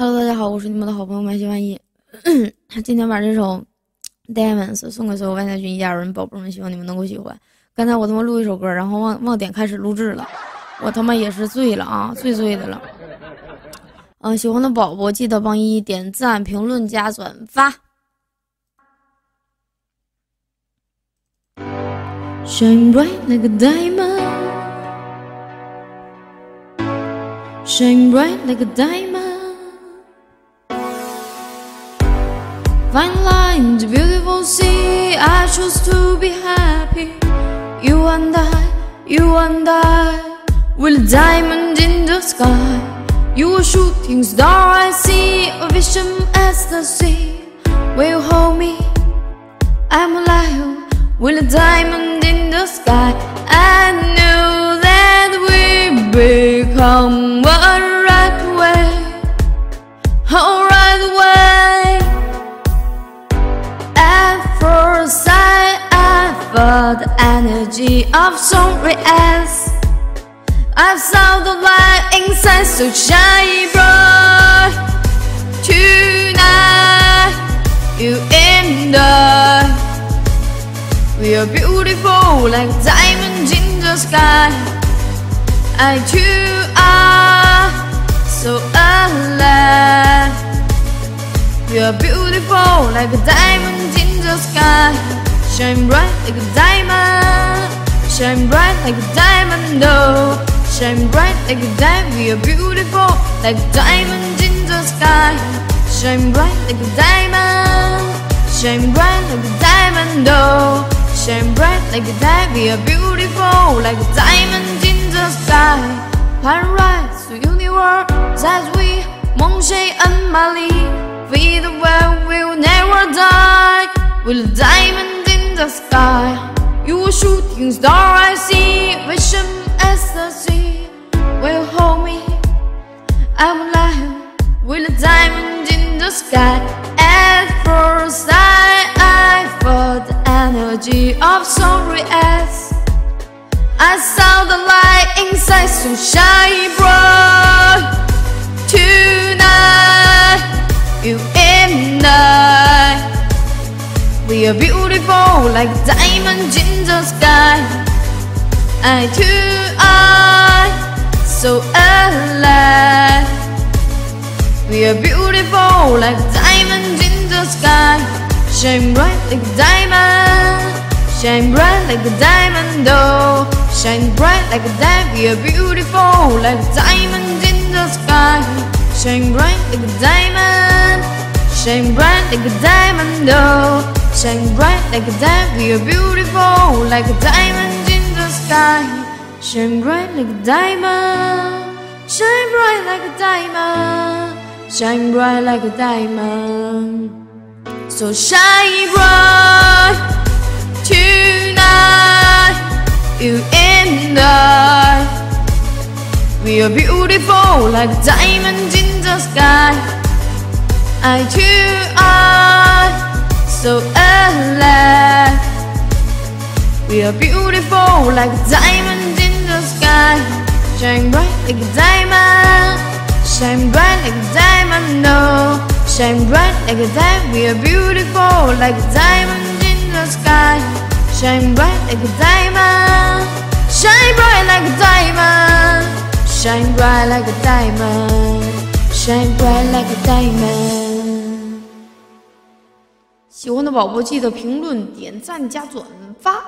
Hello，大家好，我是你们的好朋友麦西万一。今天把这首《Diamonds》送给所有万家军一家人、宝贝们，希望你们能够喜欢。刚才我他妈录一首歌，然后忘忘点开始录制了，我他妈也是醉了啊，醉醉的了。嗯，喜欢的宝宝记得帮依依点赞、评论、加转发。Shine bright like a diamond, shine bright like a diamond. Fine lines, beautiful sea. I choose to be happy. You and I, you and I, with a diamond in the sky. You a shooting star, I see a vision as the sea. Will you hold me? I'm alive with a diamond in the sky. I know that we become one energy of some as I saw the light inside so shiny bright. Tonight, you and I, we are beautiful like diamonds in the sky. I too are so alive. We are beautiful like a diamond in the sky. Shine bright like a diamond. Shine bright like a diamond, oh. Shine bright like a diamond. We are beautiful like diamonds in the sky. Shine bright like a diamond. Shine bright like a diamond, oh. Shine bright like a diamond. We are beautiful like a diamond in the sky. Paradise, the universe as we, 梦谁 and Mali. We the world will never die With a diamond in the sky You a shooting star I see Vision as the sea Will hold me I'm alive With a diamond in the sky At first sight I felt the energy of sorry I saw the light inside so shine bright Tonight you and I We are beautiful like diamonds in the sky. I too are so alive? We are beautiful like diamonds in the sky. Shine bright like a diamond Shine bright like a diamond oh. Shine bright like a diamond We are beautiful like diamonds in the sky. Shine bright like a diamond Shine bright like a diamond oh Shine bright like a diamond. We are beautiful like a diamond in the sky. Shine bright like a diamond. Shine bright like a diamond. Shine bright like a diamond. So shine bright tonight. You and I. We are beautiful like diamonds in the sky. I too are so alive. We are beautiful like diamonds in the sky. Shine bright like a diamond. Shine bright like a diamond, no. Shine bright like a diamond. We are beautiful like diamonds in the sky. Shine bright like a diamond. Shine bright like a diamond. Shine bright like a diamond, shine bright like a diamond。喜欢的宝宝记得评论、点赞、加转发。